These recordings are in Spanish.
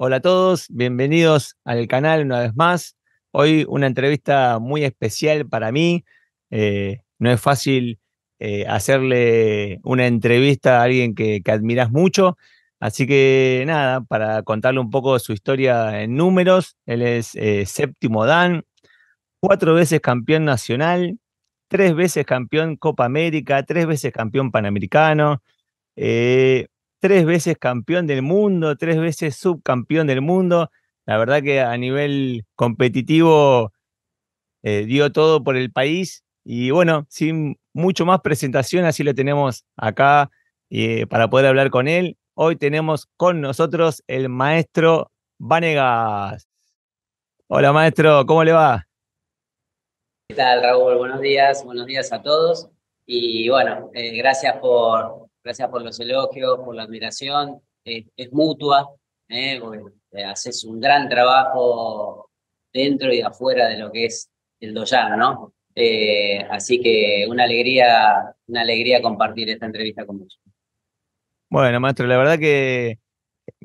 Hola a todos, bienvenidos al canal una vez más. Hoy una entrevista muy especial para mí. Eh, no es fácil eh, hacerle una entrevista a alguien que, admiras mucho. Así que nada, para contarle un poco su historia en números, él es eh, séptimo Dan, cuatro veces campeón nacional, tres veces campeón Copa América, tres veces campeón panamericano, eh, tres veces campeón del mundo, tres veces subcampeón del mundo. La verdad que a nivel competitivo eh, dio todo por el país y bueno, sin mucho más presentación, así lo tenemos acá eh, para poder hablar con él. Hoy tenemos con nosotros el maestro Vanegas. Hola maestro, ¿cómo le va? ¿Qué tal, Raúl? Buenos días, buenos días a todos. Y bueno, eh, gracias, por, gracias por los elogios, por la admiración. Es mutua, eh, eh, haces un gran trabajo dentro y afuera de lo que es el Doyan, ¿no? Eh, así que una alegría, una alegría compartir esta entrevista con vos. Bueno, maestro, la verdad que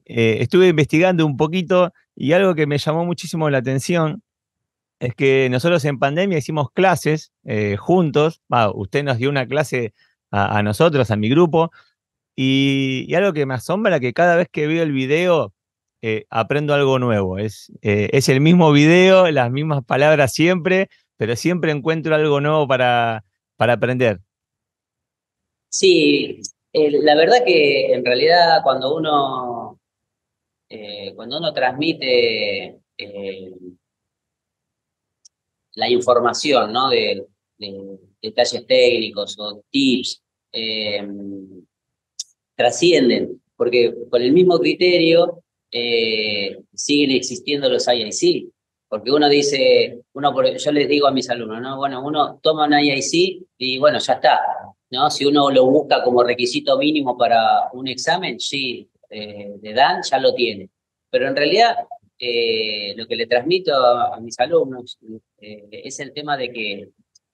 eh, estuve investigando un poquito y algo que me llamó muchísimo la atención es que nosotros en pandemia hicimos clases juntos. Usted nos dio una clase a, nosotros, a mi grupo, y, algo que me asombra que cada vez que veo el video eh, aprendo algo nuevo. Es, eh, es el mismo video, las mismas palabras siempre, pero siempre encuentro algo nuevo para, para aprender. Sí, eh, la verdad que en realidad cuando uno, cuando uno transmite la información, ¿no? De, de detalles técnicos o tips, eh, trascienden, porque con el mismo criterio eh, siguen existiendo los IIC, porque uno dice, uno yo les digo a mis alumnos, ¿no? Bueno, uno toma un IIC y bueno, ya está, ¿no? Si uno lo busca como requisito mínimo para un examen, sí, eh, de Dan ya lo tiene. Pero en realidad, eh, lo que le transmito a, mis alumnos eh, es el tema de que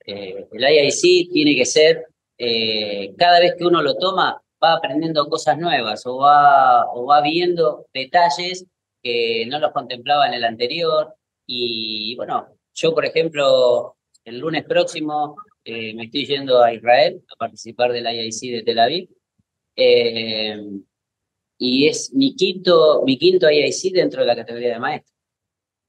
el IIC tiene que ser, eh, cada vez que uno lo toma, va aprendiendo cosas nuevas o va, o va viendo detalles que no los contemplaba en el anterior. Y bueno, yo, por ejemplo, el lunes próximo eh, me estoy yendo a Israel a participar del IIC de Tel Aviv. Eh, y es mi quinto, mi quinto IIC dentro de la categoría de maestro.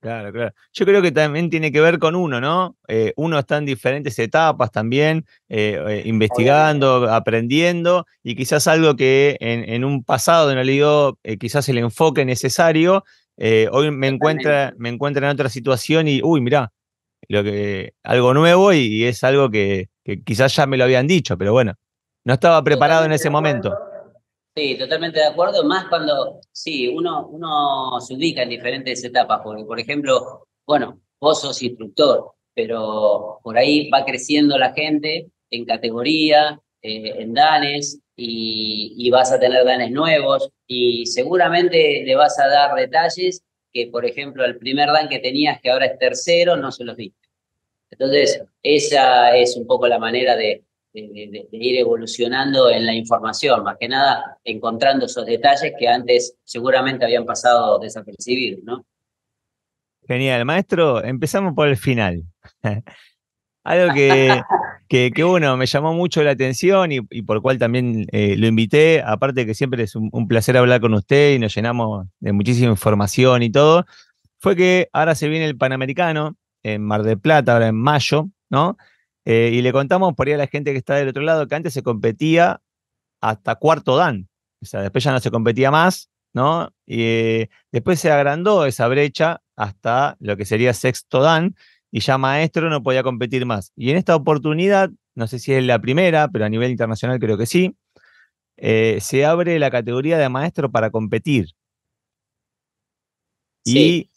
Claro, claro. Yo creo que también tiene que ver con uno, ¿no? Eh, uno está en diferentes etapas también, eh, eh, investigando, aprendiendo, y quizás algo que en, en un pasado no le dio quizás el enfoque necesario, hoy me encuentra, me encuentra en otra situación y, uy, mirá, lo que, algo nuevo y, y es algo que, que quizás ya me lo habían dicho, pero bueno, no estaba preparado en ese momento. Sí, totalmente de acuerdo, más cuando, sí, uno, uno se ubica en diferentes etapas, porque, por ejemplo, bueno, vos sos instructor, pero por ahí va creciendo la gente en categoría, eh, en danes, y, y vas a tener danes nuevos, y seguramente le vas a dar detalles que, por ejemplo, el primer dan que tenías, que ahora es tercero, no se los diste. Entonces, esa es un poco la manera de, de, ir evolucionando en la información, más que nada encontrando esos detalles que antes seguramente habían pasado desapercibidos, ¿no? Genial, maestro, empezamos por el final. Algo que, que, que, bueno, me llamó mucho la atención y, y por cual también eh, lo invité, aparte que siempre es un, un placer hablar con usted y nos llenamos de muchísima información y todo, fue que ahora se viene el Panamericano en Mar del Plata, ahora en mayo, ¿no? Eh, y le contamos por ahí a la gente que está del otro lado que antes se competía hasta cuarto dan, o sea, después ya no se competía más, ¿no? Y eh, después se agrandó esa brecha hasta lo que sería sexto dan, y ya maestro no podía competir más. Y en esta oportunidad, no sé si es la primera, pero a nivel internacional creo que sí, eh, se abre la categoría de maestro para competir. Sí. Y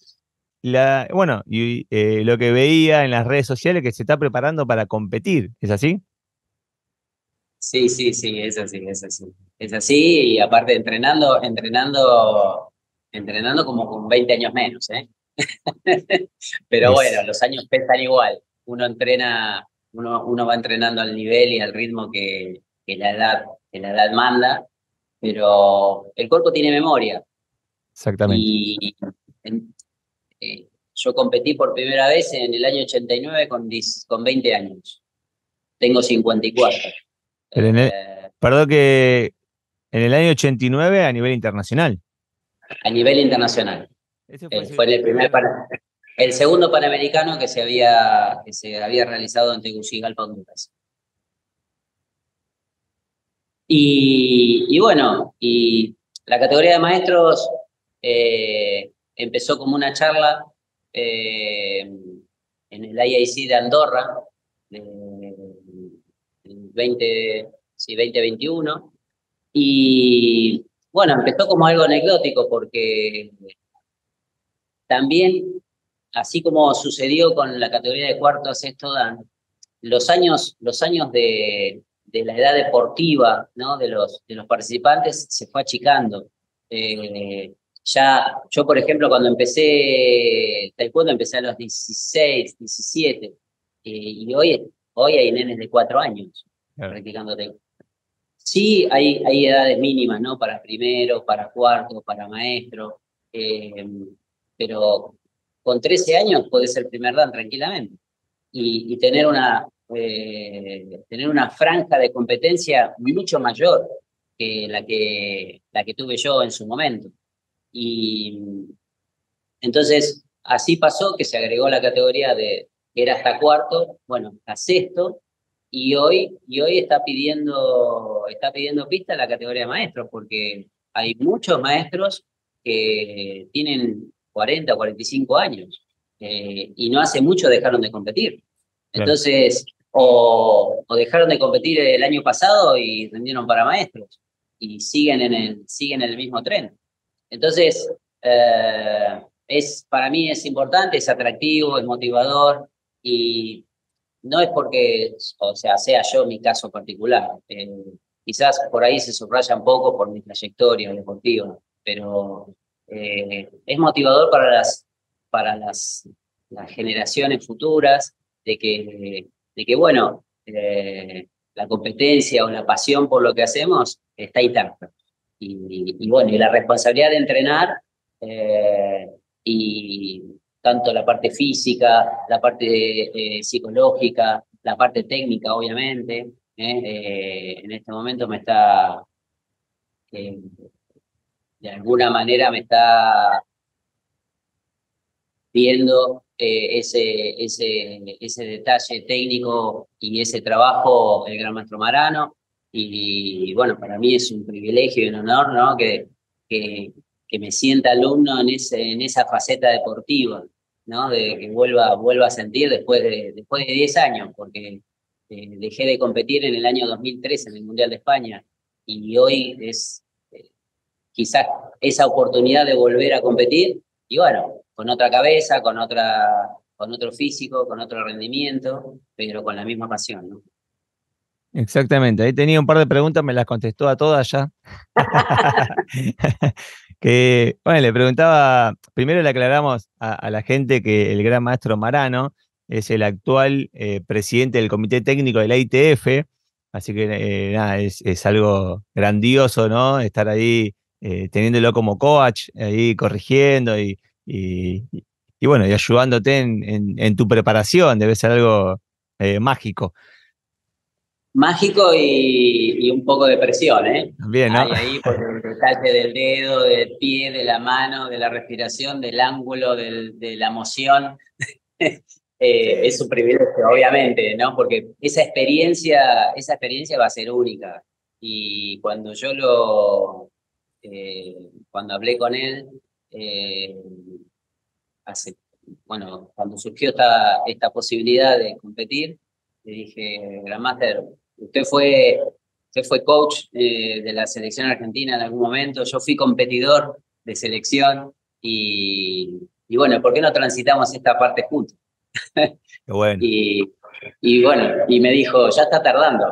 la, bueno, y eh, lo que veía en las redes sociales que se está preparando para competir, ¿es así? Sí, sí, sí, es así, es así. Es así, y aparte entrenando, entrenando, entrenando como con 20 años menos, ¿eh? Pero Es- bueno, los años pesan igual. Uno entrena, uno, uno va entrenando al nivel y al ritmo que, que la edad, que la edad manda, pero el cuerpo tiene memoria. Exactamente. Y eh, yo competí por primera vez en el año 89 con, con 20 años. Tengo 54. Eh, perdón que en el año 89 a nivel internacional. A nivel internacional. Eh, fue, el primer el segundo panamericano que se había, que se había realizado en Tegucigalpa, Honduras. Y, y, bueno, y la categoría de maestros eh, empezó como una charla eh, en el IAC de Andorra, en 20, sí, 2021, y bueno, empezó como algo anecdótico porque también, así como sucedió con la categoría de cuarto a sexto dan, los años, los años de, de la edad deportiva ¿no? de, los, de los participantes se fue achicando. Eh, ya, yo por ejemplo, cuando empecé taekwondo, empecé a los 16, 17, eh, y hoy, hoy hay nenes de 4 años practicando taekwondo. Sí, hay, hay edades mínimas, ¿no? Para primero, para cuarto, para maestro, eh, pero con 13 años puede ser primer dan tranquilamente. Y, y tener, una, eh, tener una franja de competencia mucho mayor que la que, la que tuve yo en su momento. Y entonces, así pasó que se agregó la categoría de que era hasta cuarto, bueno, hasta sexto, y hoy, y hoy está pidiendo, está pidiendo pista la categoría de maestros, porque hay muchos maestros que tienen 40, 45 años, eh, y no hace mucho dejaron de competir. Entonces, o, o, dejaron de competir el año pasado y rendieron para maestros, y siguen en el, siguen en el mismo tren. Entonces, eh, es, para mí es importante, es atractivo, es motivador y no es porque, o sea, sea yo mi caso particular. Eh, quizás por ahí se subraya un poco por mi trayectoria deportiva, pero eh, es motivador para las, para las, generaciones futuras de que, de que bueno, la competencia o la pasión por lo que hacemos está intacta. Y, bueno, y la responsabilidad de entrenar eh, y tanto la parte física, la parte eh, psicológica, la parte técnica, obviamente, eh, en este momento me está, de alguna manera me está viendo ese, ese, ese detalle técnico y ese trabajo el gran maestro Marano. Y, bueno, para mí es un privilegio y un honor, ¿no? Que, que, que me sienta alumno en, ese, en esa faceta deportiva, ¿no? De que vuelva, vuelva a sentir después de, después de 10 años, porque eh, dejé de competir en el año 2013 en el Mundial de España y hoy es eh, quizás esa oportunidad de volver a competir y bueno, con otra cabeza, con, otra, con otro físico, con otro rendimiento, pero con la misma pasión, ¿no? Exactamente, ahí tenía un par de preguntas, me las contestó a todas ya. que, bueno, le preguntaba, primero le aclaramos a, la gente que el gran maestro Marano es el actual eh, presidente del comité técnico de la ITF, así que eh, nada, es, algo grandioso, ¿no? Estar ahí eh, teniéndolo como coach, ahí corrigiendo y, y, bueno, y ayudándote en, en, tu preparación, debe ser algo mágico mágico y, un poco de presión, ¿eh? Bien, ¿no? Ahí, por el detalle del dedo, del pie, de la mano, de la respiración, del ángulo, del, de la emoción. Eh, es un privilegio, obviamente, ¿no? Porque esa experiencia, esa experiencia va a ser única. Y cuando yo lo, eh, cuando hablé con él, eh, hace, bueno, cuando surgió esta, esta posibilidad de competir, le dije, Grandmaster, Usted fue, usted fue coach eh, de la selección argentina en algún momento, yo fui competidor de selección y, bueno, ¿por qué no transitamos esta parte juntos? bueno. y, y, bueno, y me dijo, ya está tardando.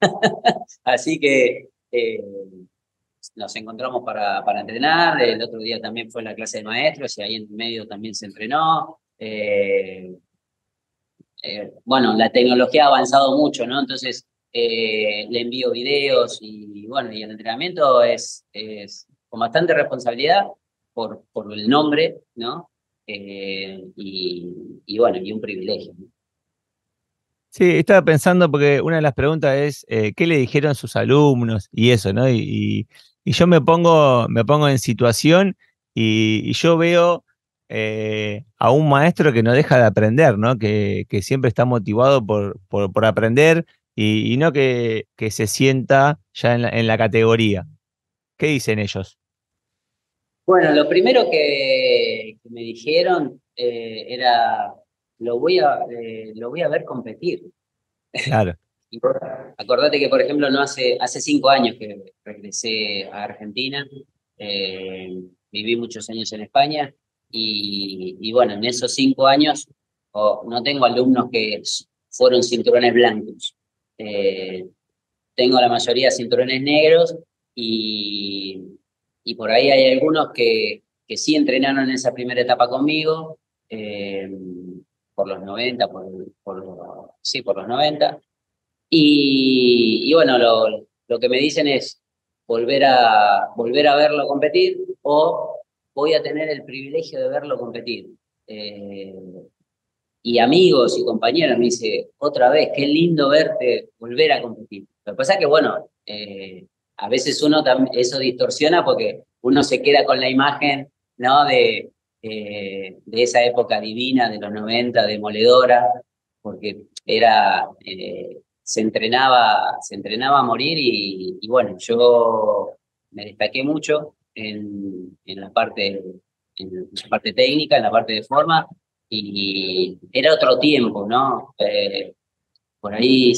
Así que eh, nos encontramos para, para entrenar, el otro día también fue la clase de maestros y ahí en medio también se entrenó. Eh, bueno, la tecnología ha avanzado mucho, ¿no? Entonces, eh, le envío videos y bueno, y el entrenamiento es, es con bastante responsabilidad por, por el nombre, ¿no? Eh, y, bueno, y un privilegio. Sí, estaba pensando porque una de las preguntas es eh, qué le dijeron sus alumnos y eso, ¿no? Y, yo me pongo, me pongo en situación y, yo veo eh, a un maestro que no deja de aprender, ¿no? Que, siempre está motivado por, por, aprender y, no que, se sienta ya en la, en la categoría. ¿Qué dicen ellos? Bueno, lo primero que, me dijeron eh, era, lo voy, a, eh, lo voy a ver competir. Claro. acordate que, por ejemplo, no hace, hace cinco años que regresé a Argentina, viví muchos años en España y, bueno, en esos cinco años no tengo alumnos que fueron cinturones blancos. tengo la mayoría cinturones negros y y por ahí hay algunos que, que sí entrenaron en esa primera etapa conmigo, eh, por los 90, por, sí, por los 90. Y, bueno, lo, lo, que me dicen es volver a, volver a verlo competir o voy a tener el privilegio de verlo competir. Eh, y amigos y compañeros me dice, otra vez, qué lindo verte volver a competir. Lo que pasa es que, bueno, eh, a veces uno eso distorsiona porque uno se queda con la imagen ¿no? de, de esa época divina de los 90, demoledora, porque era, eh, se, entrenaba, se entrenaba a morir y, bueno, yo me destaqué mucho en, en, la parte, en la parte técnica, en la parte de forma, y era otro tiempo, ¿no? Eh, por ahí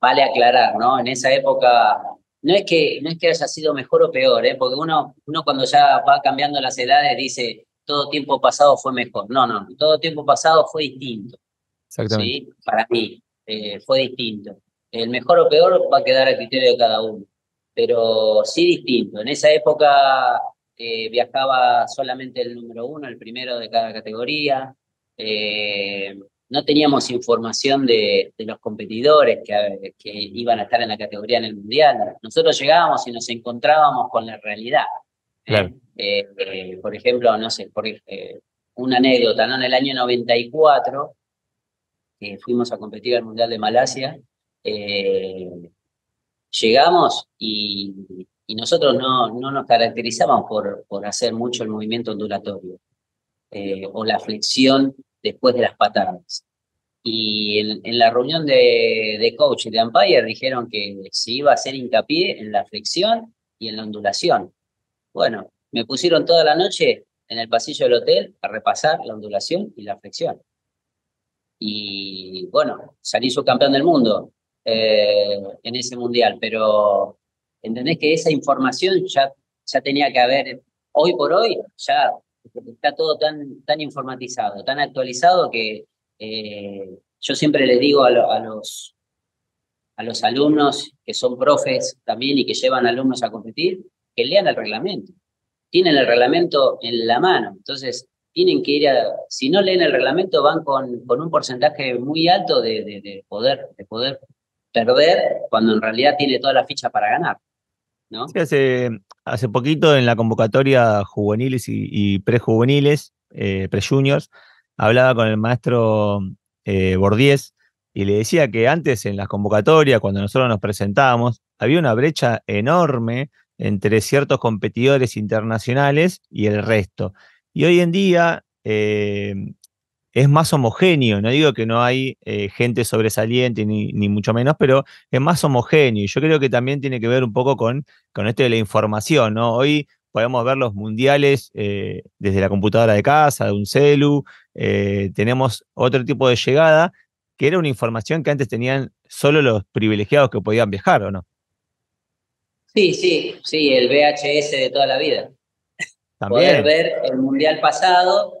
vale aclarar, ¿no? En esa época no es que, no es que haya sido mejor o peor, ¿eh? porque uno, uno cuando ya va cambiando las edades dice todo tiempo pasado fue mejor. No, no, todo tiempo pasado fue distinto. Exactamente. ¿sí? Para mí eh, fue distinto. El mejor o peor va a quedar a criterio de cada uno, pero sí distinto. En esa época eh, viajaba solamente el número uno, el primero de cada categoría. Eh, no teníamos información de, los competidores que, iban a estar en la categoría en el Mundial. Nosotros llegábamos y nos encontrábamos con la realidad. ¿eh? Por ejemplo, no sé, por, una anécdota, ¿no? En el año 94, que fuimos a competir al Mundial de Malasia, llegamos y, nosotros no, no, nos caracterizamos por, por hacer mucho el movimiento ondulatorio o la flexión después de las patadas. Y en, la reunión de, de coach y de umpire dijeron que se iba a hacer hincapié en la flexión y en la ondulación. Bueno, me pusieron toda la noche en el pasillo del hotel a repasar la ondulación y la flexión. Y bueno, salí subcampeón del mundo eh, en ese mundial, pero entendés que esa información ya, ya tenía que haber, hoy por hoy, ya está todo tan, tan informatizado, tan actualizado que eh, yo siempre les digo a, los, a los alumnos que son profes también y que llevan alumnos a competir, que lean el reglamento. Tienen el reglamento en la mano, entonces tienen que ir a, si no leen el reglamento van con, con un porcentaje muy alto de, de, poder, de poder perder cuando en realidad tiene toda la ficha para ganar. ¿no? hace, hace poquito en la convocatoria juveniles y, prejuveniles, eh, prejuniors, hablaba con el maestro eh, y le decía que antes en las convocatorias, cuando nosotros nos presentábamos, había una brecha enorme entre ciertos competidores internacionales y el resto. Y hoy en día eh, es más homogéneo, no digo que no hay eh, gente sobresaliente ni, ni, mucho menos, pero es más homogéneo. Y yo creo que también tiene que ver un poco con, con esto de la información, ¿no? Hoy podemos ver los mundiales eh, desde la computadora de casa, de un celu, eh, tenemos otro tipo de llegada, que era una información que antes tenían solo los privilegiados que podían viajar, ¿o no? Sí, sí, sí, el VHS de toda la vida. Poder ver el mundial pasado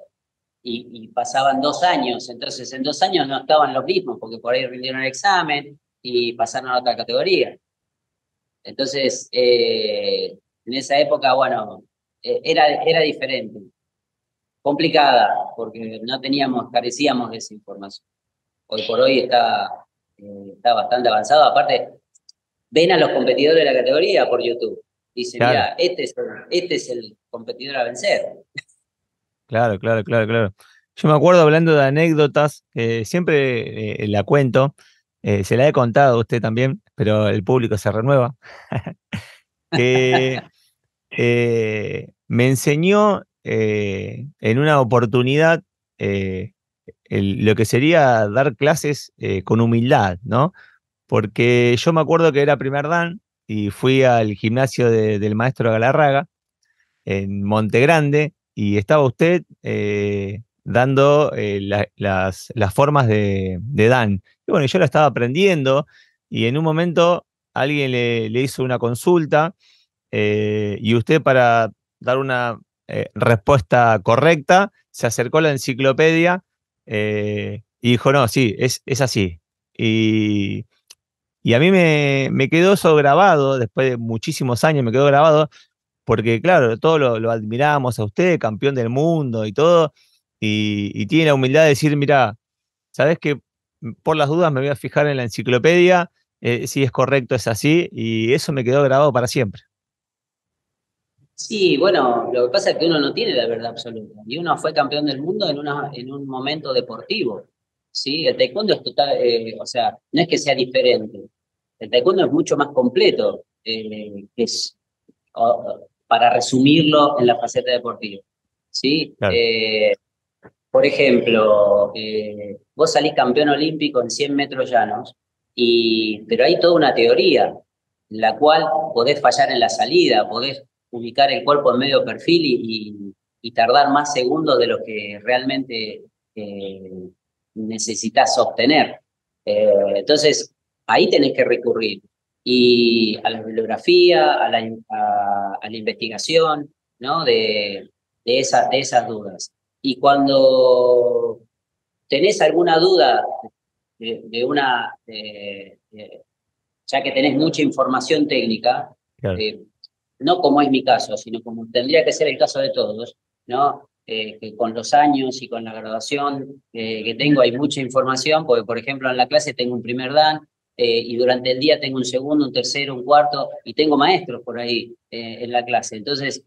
y, pasaban dos años, entonces en dos años no estaban los mismos, porque por ahí rindieron el examen y pasaron a otra categoría. Entonces, eh, en esa época, bueno, eh, era, era diferente, complicada, porque no teníamos, carecíamos de esa información. Hoy por hoy está, eh, está bastante avanzado, aparte, ven a los competidores de la categoría por YouTube. Dice, mira, este es, este es el competidor a vencer. Claro, claro, claro, claro. Yo me acuerdo hablando de anécdotas, siempre eh, la cuento, eh, se la he contado a usted también, pero el público se renueva, eh, me enseñó en una oportunidad lo que sería dar clases con humildad, ¿no? Porque yo me acuerdo que era primer dan y fui al gimnasio del maestro Galarraga en Monte Grande y estaba usted dando eh, las, formas de, Dan. Y bueno, yo la estaba aprendiendo y en un momento alguien le, hizo una consulta eh, y usted para dar una eh, respuesta correcta se acercó a la enciclopedia y dijo, no, sí, es, es así. Y, y, a mí me, me, quedó eso grabado, después de muchísimos años me quedó grabado, porque claro, todo lo, lo admiramos a usted, campeón del mundo y todo, y, tiene la humildad de decir, mira, sabes que por las dudas me voy a fijar en la enciclopedia, eh, si es correcto, es así, y eso me quedó grabado para siempre. Sí, bueno, lo que pasa es que uno no tiene la verdad absoluta, y uno fue campeón del mundo en, una, en un momento deportivo, ¿sí? El taekwondo es total, eh, o sea, no es que sea diferente, el taekwondo es mucho más completo, eh, es, para resumirlo en la faceta deportiva, ¿sí? Por ejemplo, eh, vos salís campeón olímpico en 100 metros llanos, y, pero hay toda una teoría en la cual podés fallar en la salida, podés ubicar el cuerpo en medio perfil y, tardar más segundos de lo que realmente eh, necesitas obtener. Eh, entonces, ahí tenés que recurrir y a la bibliografía, a la, a, la investigación ¿no? de, de, de esas dudas. Y cuando tenés alguna duda de, una, ya que tenés mucha información técnica, eh, no como es mi caso, sino como tendría que ser el caso de todos, ¿no? Eh, que con los años y con la graduación eh, que tengo hay mucha información, porque por ejemplo en la clase tengo un primer Dan, y durante el día tengo un segundo, un tercero, un cuarto, y tengo maestros por ahí en la clase. Entonces,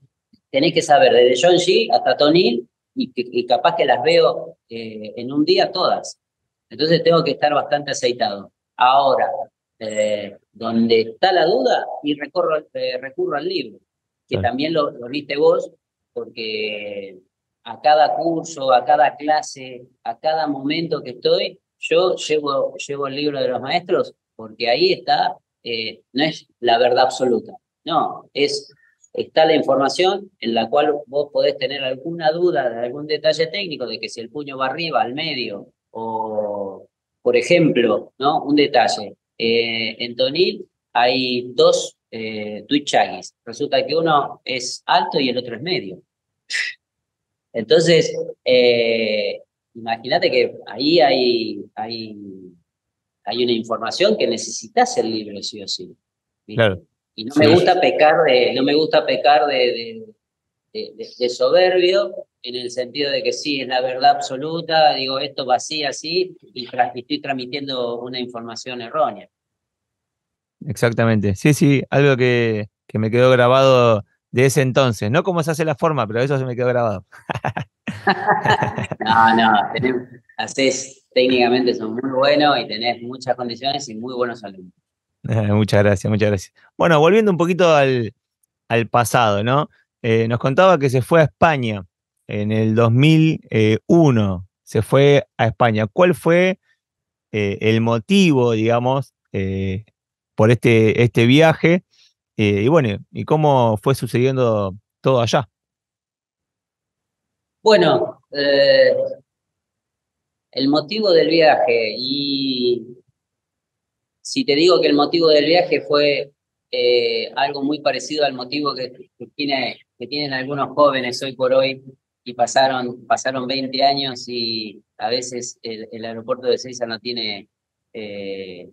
tenés que saber desde John G hasta Tony y, capaz que las veo eh, en un día todas. Entonces tengo que estar bastante aceitado. Ahora, eh, donde está la duda, y recorro, eh, recurro al libro, que también lo, viste vos, porque a cada curso, a cada clase, a cada momento que estoy, yo llevo, llevo el libro de los maestros, porque ahí está, no es la verdad absoluta, no, es está la información en la cual vos podés tener alguna duda de algún detalle técnico, de que si el puño va arriba, al medio, o, por ejemplo, ¿no? Un detalle. Eh, en Tonil hay dos eh, Twitchagis. Resulta que uno es alto y el otro es medio. Entonces, eh, imagínate que ahí hay, hay, hay una información que necesitas el libro sí o sí. Claro. Y no me gusta pecar de, no me gusta pecar de, de, soberbio, en el sentido de que sí, es la verdad absoluta, digo, esto va así, así, y, estoy transmitiendo una información errónea. Exactamente. Sí, sí, algo que, que me quedó grabado de ese entonces. No cómo se hace la forma, pero eso se me quedó grabado. no, no, haces, técnicamente son muy buenos y tenés muchas condiciones y muy buenos alumnos. muchas gracias, muchas gracias. Bueno, volviendo un poquito al, pasado, ¿no? Eh, nos contaba que se fue a España en el 2001, se fue a España. ¿Cuál fue eh, el motivo, digamos, eh, por este, este viaje? y bueno, ¿y cómo fue sucediendo todo allá? Bueno, el motivo del viaje y si te digo que el motivo del viaje fue eh, algo muy parecido al motivo que, tiene, que tienen algunos jóvenes hoy por hoy y pasaron, pasaron 20 años y a veces el, aeropuerto de Ceiza no tiene, eh,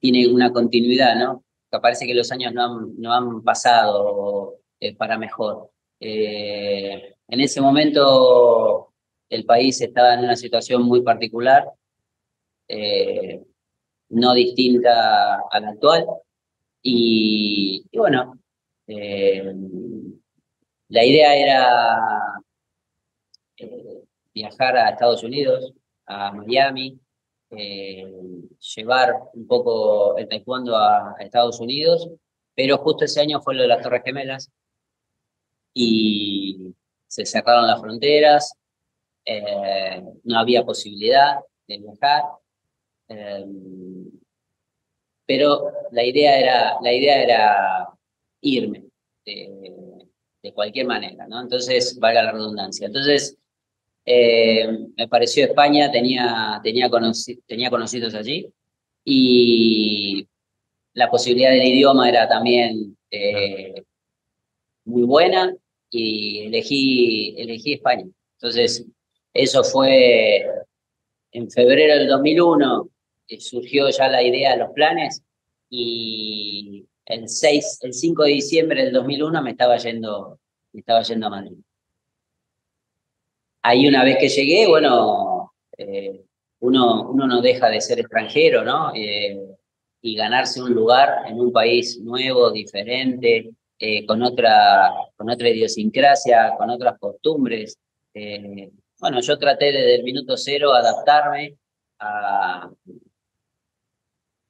tiene una continuidad, ¿no? Que parece que los años no han, no han pasado eh, para mejor. en ese momento el país estaba en una situación muy particular no distinta a la actual. Y, bueno, Eh, la idea era eh, viajar a Estados Unidos, a Miami, eh, llevar un poco el taekwondo a, Estados Unidos, pero justo ese año fue lo de las Torres Gemelas y se cerraron las fronteras, eh, no había posibilidad de viajar, eh, pero la idea era, la idea era irme de, cualquier manera, ¿no? Entonces, valga la redundancia. Entonces, eh, me pareció España, tenía, tenía, tenía conocidos allí y la posibilidad del idioma era también muy buena y elegí, elegí España. Entonces, eso fue en febrero del 2001, eh, surgió ya la idea de los planes y el, 6, el 5 de diciembre del 2001 me estaba yendo, me estaba yendo a Madrid. Ahí una vez que llegué, bueno, eh, uno, uno no deja de ser extranjero, ¿no? Eh, y ganarse un lugar en un país nuevo, diferente, eh, con, otra, con otra idiosincrasia, con otras costumbres. Bueno, yo traté desde el minuto cero adaptarme a,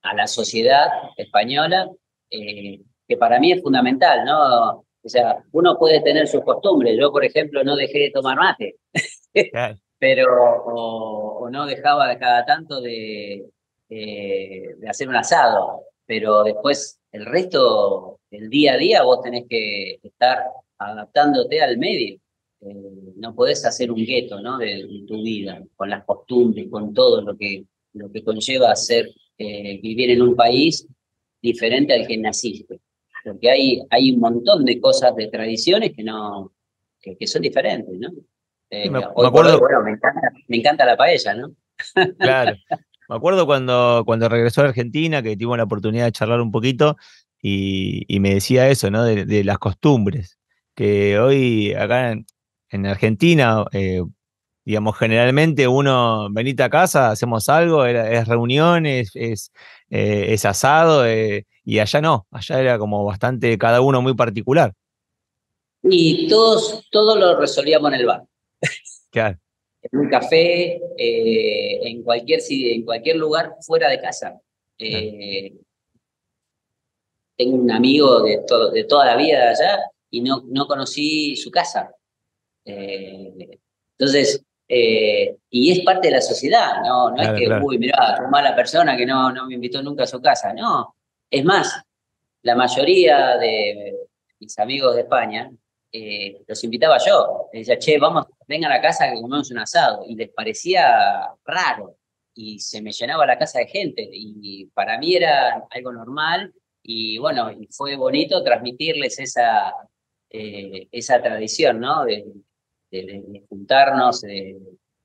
a la sociedad española, que para mí es fundamental, ¿no? O sea, uno puede tener sus costumbres. Yo, por ejemplo, no dejé de tomar mate, pero o, no dejaba de cada tanto de, de hacer un asado. Pero después, el resto, el día a día, vos tenés que estar adaptándote al medio. Eh, no podés hacer un gueto ¿no? de, tu vida, con las costumbres, con todo lo que, lo que conlleva ser, eh, vivir en un país diferente al que naciste porque hay, hay un montón de cosas, de tradiciones que no, que, son diferentes, ¿no? Eh, me, acuerdo, bueno, me encanta, me encanta la paella, ¿no? Claro. Me acuerdo cuando, cuando regresó a Argentina, que tuvo la oportunidad de charlar un poquito y, me decía eso, ¿no? De, las costumbres. Que hoy acá en, Argentina, eh, digamos, generalmente uno venite a casa, hacemos algo, es reuniones, es, eh, es asado, y allá no, allá era como bastante cada uno muy particular. Y todos, todos lo resolvíamos en el bar. Claro. En un café, eh, en, cualquier, en cualquier lugar fuera de casa. Eh, tengo un amigo de, de toda la vida allá y no, no conocí su casa. Eh, entonces, y es parte de la sociedad, no, no es que, uy, mirá, qué mala persona que no, no me invitó nunca a su casa. No, es más, la mayoría de mis amigos de España eh, los invitaba yo. Les decía, che, vamos, vengan a casa que comemos un asado. Y les parecía raro. Y se me llenaba la casa de gente. Y para mí era algo normal. Y bueno, y fue bonito transmitirles esa, eh, esa tradición, ¿no? De, juntarnos, de,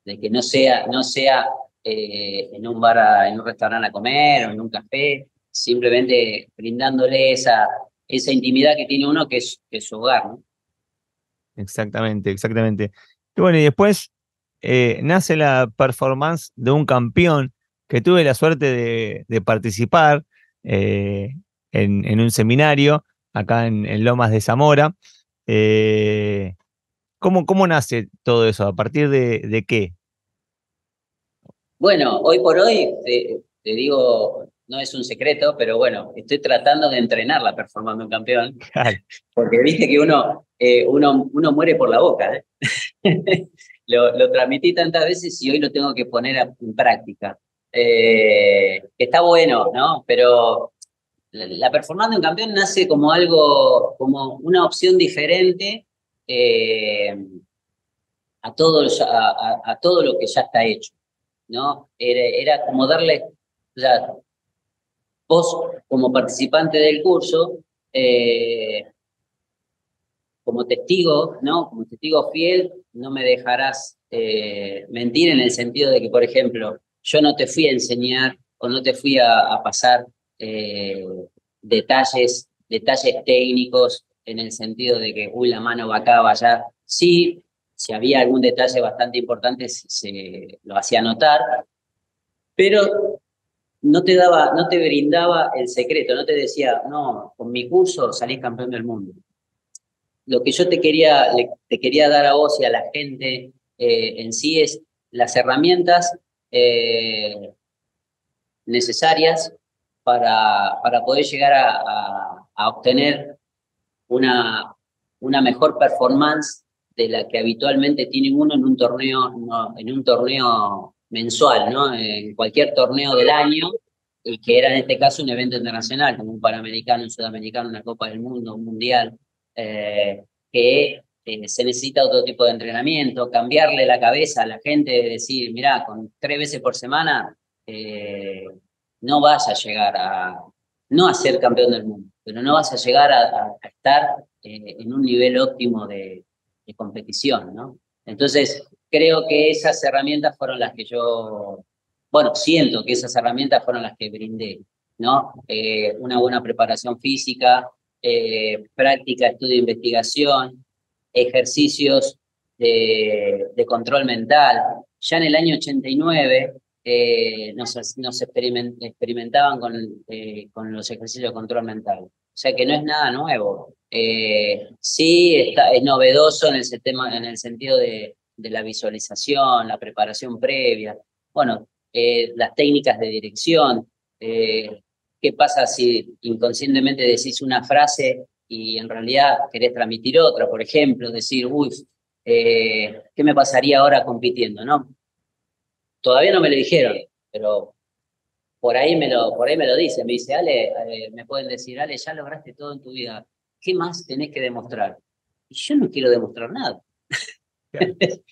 que no sea, no sea eh, en un bar, en un restaurante a comer o en un café, simplemente brindándole esa, esa intimidad que tiene uno que es, su hogar. Exactamente, exactamente. Bueno, y después eh, nace la performance de un campeón que tuve la suerte de, participar eh, en, un seminario acá en, Lomas de Zamora. ¿Cómo, ¿cómo, nace todo eso? ¿A partir de, qué? Bueno, hoy por hoy, te digo, no es un secreto, pero bueno, estoy tratando de entrenar la performance de un campeón. Porque viste que uno, eh, uno, uno muere por la boca. ¿eh? lo, transmití tantas veces y hoy lo tengo que poner en práctica. Eh, está bueno, ¿no? Pero la, performance de un campeón nace como algo, como una opción diferente a, todo, a, todo lo que ya está hecho. ¿no? Era, era como darle, vos como participante del curso, eh, como testigo, ¿no? Como testigo fiel, no me dejarás eh, mentir en el sentido de que, por ejemplo, yo no te fui a enseñar o no te fui a, pasar eh, detalles, detalles técnicos en el sentido de que, uy, la mano va acá, va allá. Sí, si había algún detalle bastante importante, se lo hacía notar, pero no te daba, no te brindaba el secreto, no te decía, no, con mi curso salís campeón del mundo. Lo que yo te quería, te quería dar a vos y a la gente eh, en sí es las herramientas eh, necesarias para, para poder llegar a, a, obtener una, una mejor performance de la que habitualmente tiene uno en un torneo, en un torneo mensual, ¿no? En cualquier torneo del año, y que era en este caso un evento internacional, como un panamericano, un sudamericano, una Copa del Mundo, un mundial, eh, que eh, se necesita otro tipo de entrenamiento, cambiarle la cabeza a la gente, de decir, mira, con tres veces por semana eh, no vas a llegar a, no a ser campeón del mundo, pero no vas a llegar a, estar en un nivel óptimo de, de competición, ¿no? Entonces, creo que esas herramientas fueron las que yo, bueno, siento que esas herramientas fueron las que brindé, ¿no? Eh, una buena preparación física, eh, práctica, estudio e investigación, ejercicios de, control mental. Ya en el año 89 eh, nos, experimentaban con, con los ejercicios de control mental. O sea que no es nada nuevo. sí está, es novedoso en el, sistema, en el sentido de, de la visualización, la preparación previa, bueno, eh, las técnicas de dirección, eh, qué pasa si inconscientemente decís una frase y en realidad querés transmitir otra, por ejemplo, decir, uy, eh, ¿qué me pasaría ahora compitiendo? ¿no? Todavía no me lo dijeron, pero por ahí me lo, por ahí me lo dicen, me dice, Ale, me pueden decir, Ale, ya lograste todo en tu vida, ¿qué más tenés que demostrar? Y yo no quiero demostrar nada.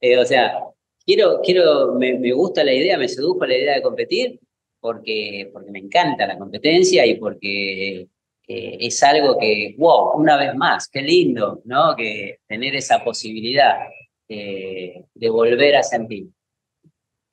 Eh, o sea, quiero, quiero, me, me, gusta la idea, me sedujo la idea de competir porque, porque me encanta la competencia y porque eh, es algo que, wow, una vez más, qué lindo, ¿no? Que tener esa posibilidad de volver a sentir.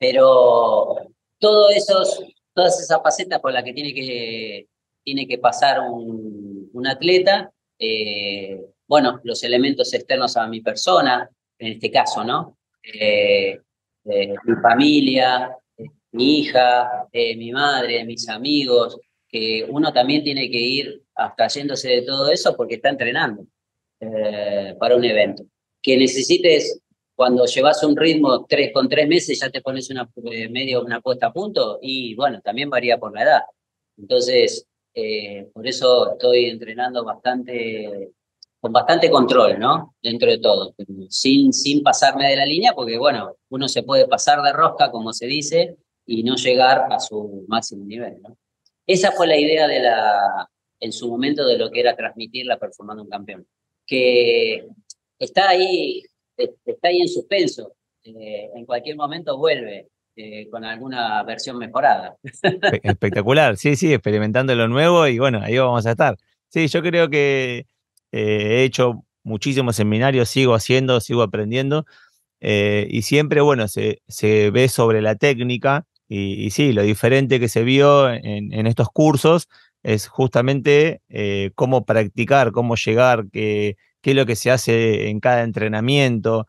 Pero todos esos, todas esas facetas por las que tiene que, tiene que pasar un, un atleta, eh, bueno, los elementos externos a mi persona, en este caso, ¿no? Eh, eh, mi familia, mi hija, mi madre, mis amigos, que uno también tiene que ir abstrayéndose de todo eso porque está entrenando para un evento. Que necesites, cuando llevas un ritmo tres, con tres meses ya te pones una medio una puesta a punto y bueno, también varía por la edad. Entonces, por eso estoy entrenando bastante con bastante control, ¿no? Dentro de todo, sin, sin pasarme de la línea, porque bueno, uno se puede pasar de rosca, como se dice, y no llegar a su máximo nivel, ¿no? Esa fue la idea de la, en su momento de lo que era transmitir la performance de un campeón, que está ahí, está ahí en suspenso, eh, en cualquier momento vuelve, eh, con alguna versión mejorada. Espectacular, sí, sí, experimentando lo nuevo y bueno, ahí vamos a estar. Sí, yo creo que eh, he hecho muchísimos seminarios, sigo haciendo, sigo aprendiendo. Y siempre, bueno, se, se, ve sobre la técnica. Y, sí, lo diferente que se vio en, estos cursos es justamente cómo practicar, cómo llegar, qué, qué, es lo que se hace en cada entrenamiento.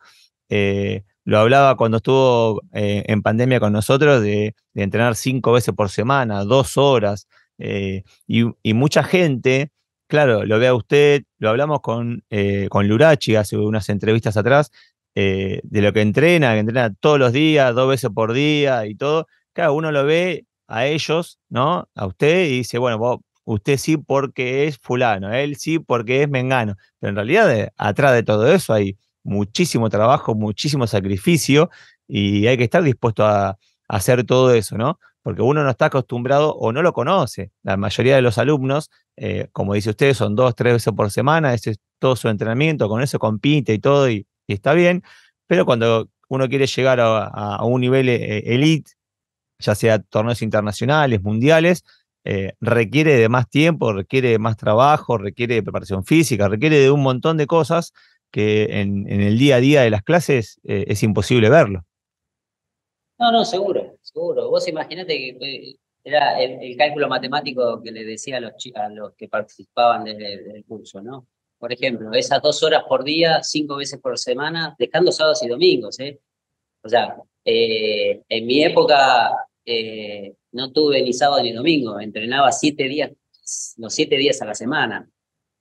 lo hablaba cuando estuvo en pandemia con nosotros de, entrenar cinco veces por semana, dos horas. y, y mucha gente claro, lo vea usted, lo hablamos con, eh, con Lurachi hace unas entrevistas atrás, eh, de lo que entrena, que entrena todos los días, dos veces por día y todo. Claro, uno lo ve a ellos, ¿no? A usted y dice, bueno, usted sí porque es fulano, él sí porque es mengano. Pero en realidad, atrás de todo eso hay muchísimo trabajo, muchísimo sacrificio y hay que estar dispuesto a, a hacer todo eso, ¿no? Porque uno no está acostumbrado o no lo conoce. La mayoría de los alumnos eh, como dice usted, son dos, tres veces por semana, ese es todo su entrenamiento, con eso compite y todo, y, está bien, pero cuando uno quiere llegar a, un nivel eh, elite, ya sea torneos internacionales, mundiales, eh, requiere de más tiempo, requiere de más trabajo, requiere de preparación física, requiere de un montón de cosas que en, el día a día de las clases es imposible verlo. No, no, seguro, seguro. Vos imaginate que era el, cálculo matemático que le decía a los, a los que participaban del curso, ¿no? Por ejemplo, esas dos horas por día, cinco veces por semana, dejando sábados y domingos, ¿eh? O sea, eh, en mi época, eh, no tuve ni sábado ni domingo, entrenaba siete días, los siete días a la semana.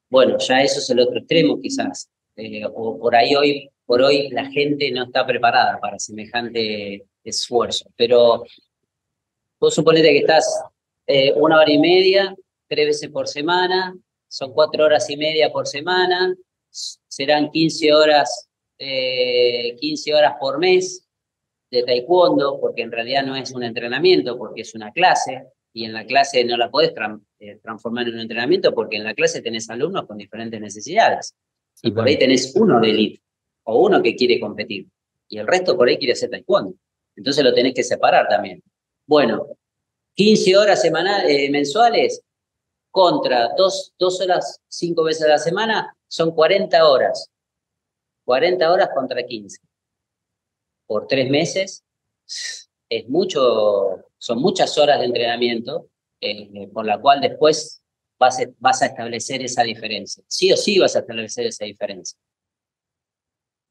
Bueno, ya eso es el otro extremo quizás. Eh, o por ahí hoy, por hoy la gente no está preparada para semejante esfuerzo. Pero vos suponete que estás eh, una hora y media, tres veces por semana, son cuatro horas y media por semana, serán 15 horas, 15 eh, horas por mes de taekwondo, porque en realidad no es un entrenamiento, porque es una clase, y en la clase no la podés eh, transformar en un entrenamiento, porque en la clase tenés alumnos con diferentes necesidades, y por ahí tenés uno de elite, o uno que quiere competir, y el resto por ahí quiere hacer taekwondo. Entonces lo tenés que separar también. Bueno, 15 horas semanales, eh, mensuales contra dos, dos horas cinco veces a la semana son 40 horas. 40 horas contra 15. Por tres meses es mucho, son muchas horas de entrenamiento, eh, por la cual después vas vas a establecer esa diferencia. Sí o sí vas a establecer esa diferencia.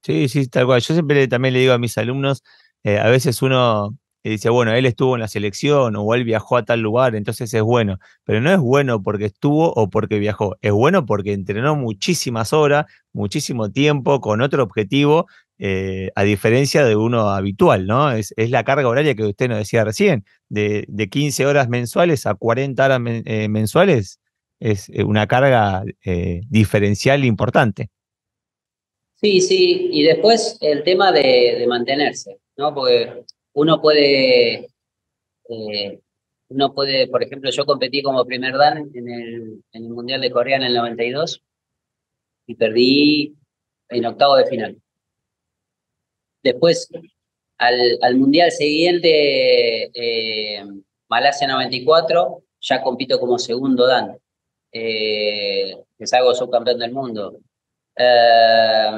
Sí, sí, tal cual. Yo siempre también le digo a mis alumnos, eh, a veces uno y dice, bueno, él estuvo en la selección o él viajó a tal lugar, entonces es bueno. Pero no es bueno porque estuvo o porque viajó. Es bueno porque entrenó muchísimas horas, muchísimo tiempo, con otro objetivo, eh, a diferencia de uno habitual, ¿no? Es, la carga horaria que usted nos decía recién, de, de 15 horas mensuales a 40 horas eh, mensuales, es eh, una carga diferencial importante. Sí, sí, y después el tema de, mantenerse, ¿no? Porque uno puede, uno puede, por ejemplo, yo competí como primer dan en el, en el Mundial de Corea en el 92 y perdí en octavo de final. Después, al, al Mundial siguiente, eh, Malasia 94, ya compito como segundo dan, eh, que salgo subcampeón del mundo. Eh,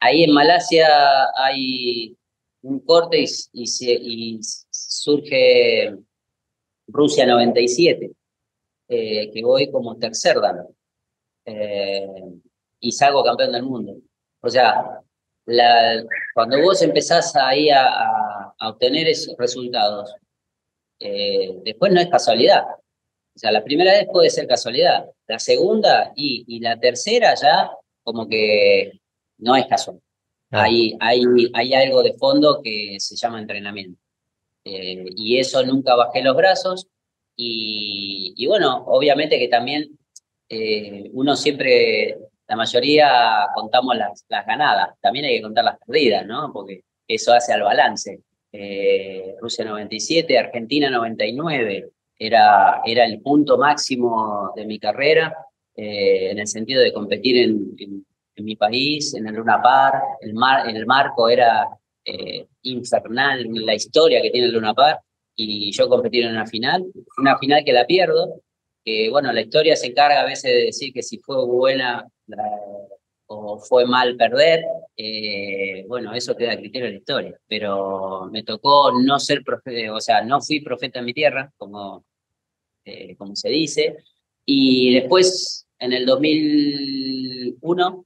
ahí en Malasia hay un corte y, surge Rusia 97, eh, que voy como tercer dan eh, y salgo campeón del mundo. O sea, cuando vos empezás ahí a, a, obtener esos resultados, eh, después no es casualidad. O sea, la primera vez puede ser casualidad, la segunda y, y la tercera ya como que no es casual. Hay, hay, hay algo de fondo que se llama entrenamiento. Eh, y eso nunca bajé los brazos. Y, y bueno, obviamente que también eh, uno siempre, la mayoría contamos las, ganadas, también hay que contar las perdidas, ¿no? Porque eso hace al balance. Eh, Rusia 97, Argentina 99, era, era el punto máximo de mi carrera, en el sentido de competir en mi país, en el Luna Par, el, mar, el marco era eh, infernal, la historia que tiene el Luna Par, y yo competí en una final, una final que la pierdo, que bueno, la historia se encarga a veces de decir que si fue buena o fue mal perder, eh, bueno, eso queda a criterio de la historia, pero me tocó no ser profeta, o sea, no fui profeta en mi tierra, como, eh, como se dice, y después en el 2001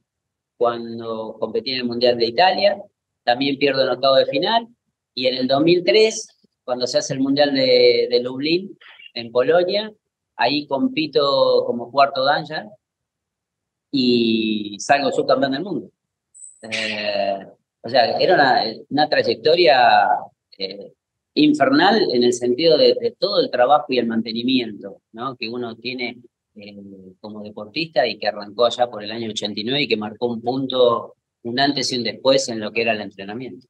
cuando competí en el Mundial de Italia, también pierdo en octavo de final, y en el 2003, cuando se hace el Mundial de, de Lublin, en Polonia, ahí compito como cuarto danger y salgo subcampeón del mundo. Eh, o sea, era una, trayectoria eh, infernal en el sentido de, todo el trabajo y el mantenimiento ¿no? que uno tiene eh, como deportista y que arrancó allá por el año 89 y que marcó un punto, un antes y un después en lo que era el entrenamiento.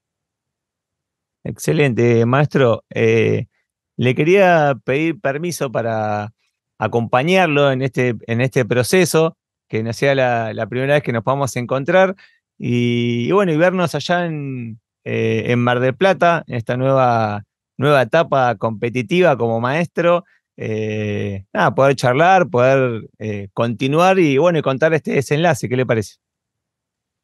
Excelente, maestro. Le quería pedir permiso para acompañarlo en este, en este proceso, que no sea la, primera vez que nos podamos encontrar y, bueno, y vernos allá en, eh, en Mar del Plata, en esta nueva, nueva etapa competitiva como maestro eh, nada, poder charlar, poder eh, continuar y bueno, y contar este desenlace, ¿qué le parece?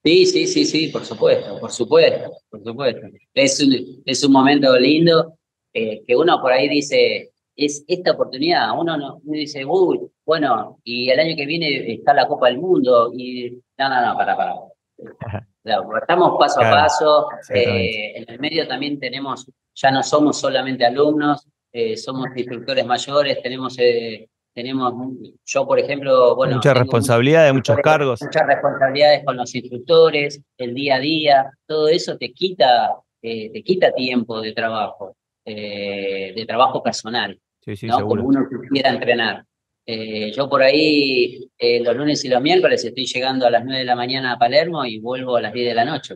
Sí, sí, sí, sí, por supuesto, por supuesto, por supuesto. Es un, es un momento lindo que uno por ahí dice, es esta oportunidad, uno no dice, uy, bueno, y el año que viene está la Copa del Mundo y no, no, no, para, para. estamos paso a paso, en el medio también tenemos ya no somos solamente alumnos, eh, somos instructores mayores, tenemos, eh, tenemos, yo por ejemplo, bueno... Muchas responsabilidades, muchos cargos. Muchas responsabilidades con los instructores, el día a día, todo eso te quita, te quita tiempo de trabajo, de trabajo personal, sí, sí, ¿no? Como uno quiera entrenar. Eh, yo por ahí eh, los lunes y los miércoles estoy llegando a las 9 de la mañana a Palermo y vuelvo a las 10 de la noche.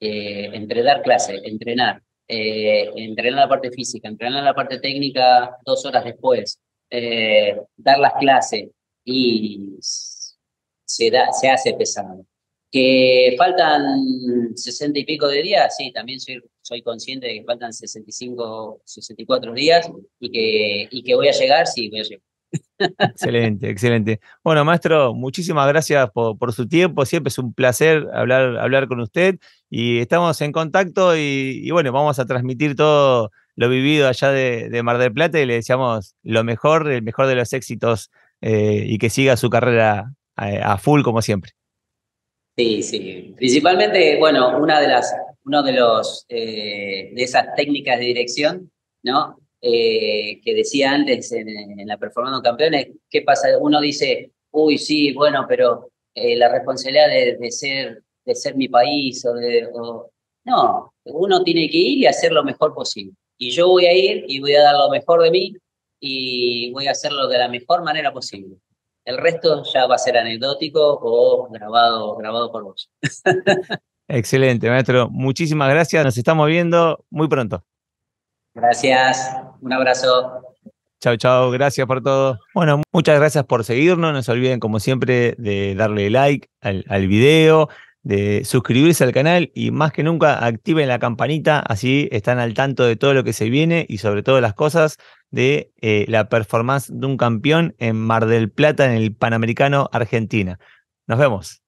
Eh, entre dar clase, entrenar, entrenar la parte física, entrenar la parte técnica dos horas después, dar las clases y se, da, se hace pesado. Que faltan 60 y pico de días, sí, también soy, soy consciente de que faltan 65, 64 días y que, y que voy a llegar, sí, voy a llegar. Excelente, excelente. Bueno, maestro, muchísimas gracias por, su tiempo. Siempre es un placer hablar, hablar con usted y estamos en contacto y, bueno, vamos a transmitir todo lo vivido allá de, Mar del Plata y le deseamos lo mejor, el mejor de los éxitos eh, y que siga su carrera a, full como siempre. Sí, sí. Principalmente, bueno, una de las, uno de los eh, de esas técnicas de dirección, ¿no? Eh, que decía antes en, la Performando Campeones, ¿qué pasa? Uno dice, uy, sí, bueno, pero eh, la responsabilidad de, ser, de ser mi país o de... No, uno tiene que ir y hacer lo mejor posible. Y yo voy a ir y voy a dar lo mejor de mí y voy a hacerlo de la mejor manera posible. El resto ya va a ser anecdótico o grabado, grabado por vos. Excelente, maestro. Muchísimas gracias. Nos estamos viendo muy pronto. Gracias, un abrazo. Chao, chao, gracias por todo. Bueno, muchas gracias por seguirnos. No se olviden, como siempre, de darle like al, al video, de suscribirse al canal y más que nunca activen la campanita, así están al tanto de todo lo que se viene y sobre todo las cosas de eh, la performance de un campeón en Mar del Plata, en el Panamericano Argentina. Nos vemos.